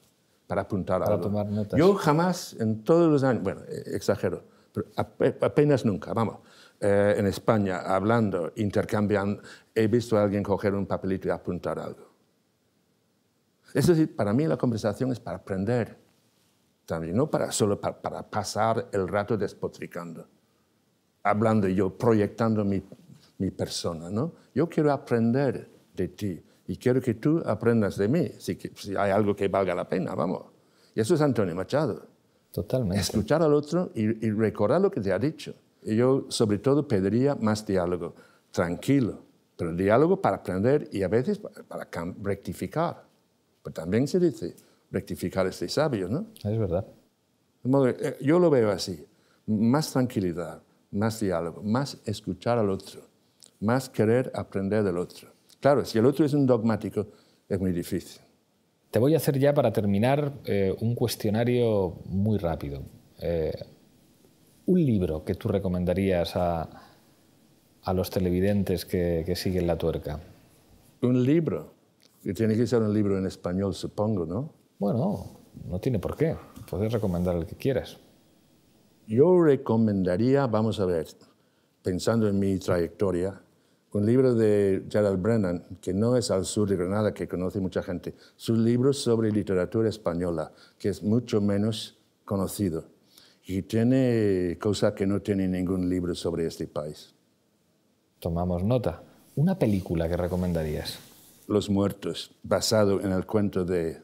para apuntar para algo. Tomar notas. Yo jamás, en todos los años, bueno, eh, exagero, pero apenas nunca, vamos, eh, en España, hablando, intercambiando, he visto a alguien coger un papelito y apuntar algo. Es decir, para mí la conversación es para aprender también, no para, solo para, pasar el rato despotricando, hablando yo, proyectando mi, mi, persona. ¿no? Yo quiero aprender de ti y quiero que tú aprendas de mí, si, si hay algo que valga la pena, vamos. Y eso es Antonio Machado. Totalmente. Escuchar al otro y, recordar lo que te ha dicho. Y yo, sobre todo, pediría más diálogo, tranquilo, pero diálogo para aprender y a veces para, para rectificar. Pero también se dice, rectificar este sabio, ¿no? Es verdad. Eh, yo lo veo así, más tranquilidad, más diálogo, más escuchar al otro, más querer aprender del otro. Claro, si el otro es un dogmático, es muy difícil. Te voy a hacer ya para terminar eh, un cuestionario muy rápido. Eh, un libro que tú recomendarías a, a los televidentes que, que siguen la tuerca. Un libro. Tiene que ser un libro en español, supongo, ¿no? Bueno, no tiene por qué. Puedes recomendar el que quieras. Yo recomendaría, vamos a ver, pensando en mi trayectoria, un libro de Gerald Brennan, que no es al sur de Granada, que conoce mucha gente. Su libro sobre literatura española, que es mucho menos conocido y tiene cosas que no tiene ningún libro sobre este país. Tomamos nota. ¿Una película que recomendarías? Los Muertos, basado en el cuento de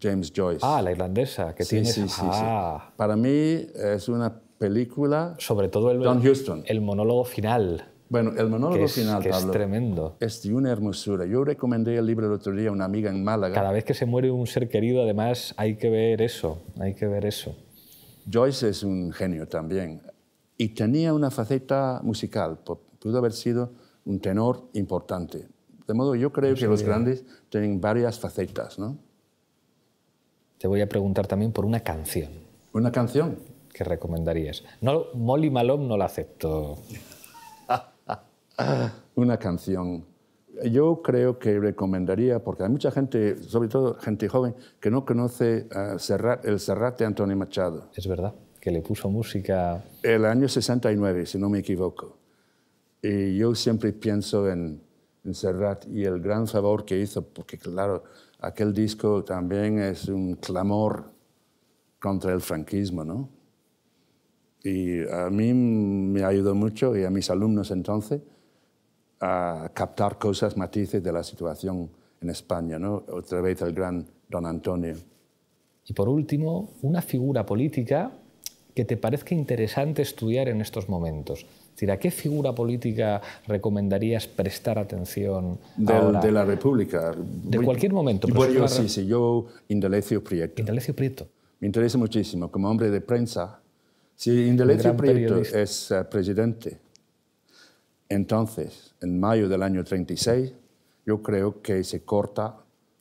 James Joyce. Ah, la irlandesa, que tiene... Sí, sí, ah. Para mí es una película... Sobre todo el, Don Houston. el monólogo final. Bueno, el monólogo es, final, que es tremendo. Es de una hermosura. Yo recomendé el libro el otro día a una amiga en Málaga. Cada vez que se muere un ser querido, además, hay que ver eso, hay que ver eso. Joyce es un genio también. Y tenía una faceta musical. Pudo haber sido un tenor importante. De modo, yo creo que los grandes tienen varias facetas, ¿no? Te voy a preguntar también por una canción. ¿Una canción? ¿Qué recomendarías? No, Molly Malone no la acepto. <laughs> una canción. Yo creo que recomendaría, porque hay mucha gente, sobre todo gente joven, que no conoce uh, el Serrat de Antonio Machado. Es verdad, que le puso música... El año 69, si no me equivoco. Y yo siempre pienso en, en Serrat y el gran favor que hizo, porque claro, aquel disco también es un clamor contra el franquismo, ¿no? Y a mí me ayudó mucho y a mis alumnos entonces a captar cosas, matices de la situación en España, ¿no? Otra vez el gran don Antonio. Y por último, una figura política que te parezca interesante estudiar en estos momentos. ¿A qué figura política recomendarías prestar atención De la República. De cualquier momento. Pues yo, sí, sí, yo Indalecio Prieto. Indalecio Prieto. Me interesa muchísimo, como hombre de prensa. Si Indalecio Prieto es eh, presidente, entonces, en mayo del año 36, yo creo que se corta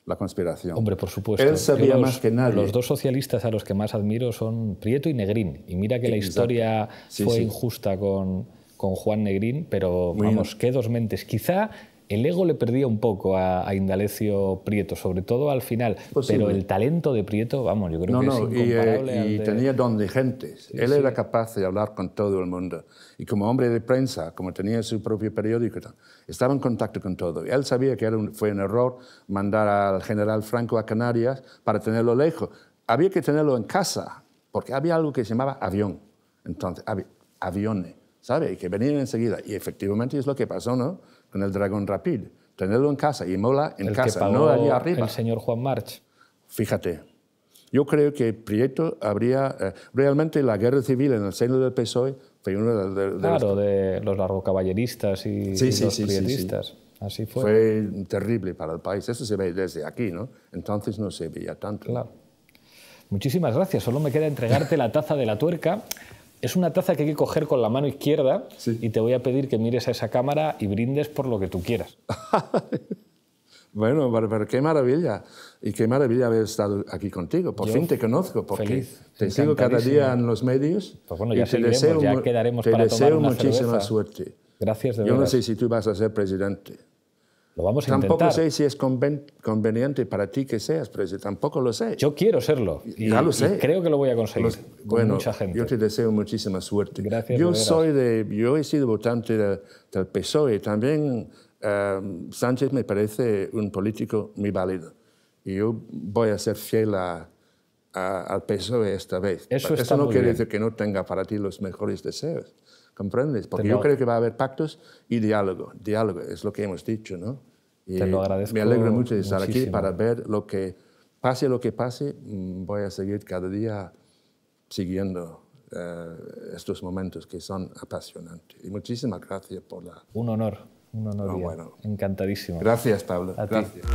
la conspiración. Hombre, por supuesto. Él sabía más que nadie. Los dos socialistas a los que más admiro son Prieto y Negrín. Y mira que la historia fue injusta con, con Juan Negrín, pero vamos, qué dos mentes. Quizá el ego le perdía un poco a, Indalecio Prieto, sobre todo al final, pero el talento de Prieto, vamos, yo creo que es eh, incomparable. Y, y tenía don de gentes. Él era capaz de hablar con todo el mundo. Y como hombre de prensa, como tenía su propio periódico, estaba en contacto con todo. Él sabía que era fue un error mandar al general Franco a Canarias para tenerlo lejos. Había que tenerlo en casa, porque había algo que se llamaba avión. Entonces, aviones, ¿sabe? Y que venían enseguida. Y efectivamente es lo que pasó, ¿no? con el Dragón Rapid. Tenerlo en casa y mola en casa, no allí arriba. El señor Juan March. Fíjate, yo creo que Prieto habría... Eh, realmente la guerra civil en el seno del PSOE fue uno de, de, claro, los... de los largocaballeristas y, sí, sí, los sí, prietistas. Así fue. Fue terrible para el país. Eso se ve desde aquí, ¿no? Entonces no se veía tanto. Claro. Muchísimas gracias. Solo me queda entregarte la taza de la tuerca. Es una taza que hay que coger con la mano izquierda y te voy a pedir que mires a esa cámara y brindes por lo que tú quieras. <laughs> bueno, pero, qué maravilla. Y qué maravilla haber estado aquí contigo. Por fin te conozco, porque te sigo cada día en los medios. Pues bueno, ya te deseo, ya quedaremos te para deseo tomar una muchísima suerte. Gracias de Yo no sé si tú vas a ser presidente. Lo vamos a Tampoco sé si es conveniente para ti que seas presidente, tampoco lo sé. Yo quiero serlo. Y, ya lo sé. creo que lo voy a conseguir. bueno, mucha gente. yo te deseo muchísima suerte. Gracias. Yo, soy de, yo he sido votante del PSOE. También eh, Sánchez me parece un político muy válido. Y yo voy a ser fiel al PSOE esta vez. Eso, Eso no quiere bien. decir que no tenga para ti los mejores deseos. ¿Comprendes? Porque yo creo que va a haber pactos y diálogo. Diálogo es lo que hemos dicho, ¿no? Y Te lo agradezco Me alegro mucho de estar muchísimo. aquí para ver lo que, pase lo que pase, mm, voy a seguir cada día siguiendo eh, estos momentos que son apasionantes. Y muchísimas gracias por la... Un honor, un honor. No, Ian. bueno. Encantadísimo. Gracias, Pablo. A ti. Gracias.